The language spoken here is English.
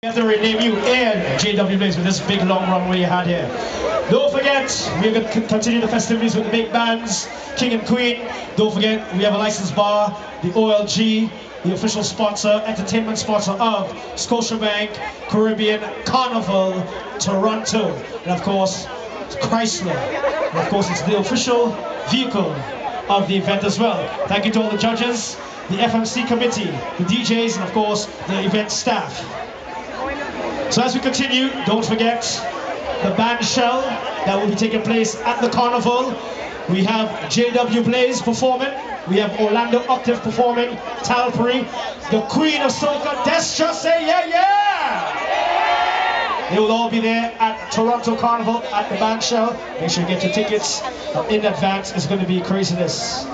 We have to rename you and JW Blaze with this big long runway you had here. Don't forget, we're going to continue the festivities with the big bands, King and Queen. Don't forget, we have a licensed bar, the OLG, the official sponsor, entertainment sponsor of Scotiabank Caribbean Carnival Toronto. And of course, Chrysler. And of course, it's the official vehicle of the event as well. Thank you to all the judges, the FMC committee, the DJs, and of course, the event staff. So as we continue, don't forget the band shell that will be taking place at the carnival. We have JW Blaze performing. We have Orlando Octave performing. Tallpree, the queen of soca, Destra, say yeah, yeah! They will all be there at Toronto Carnival at the band shell. Make sure you get your tickets in advance. It's going to be craziness.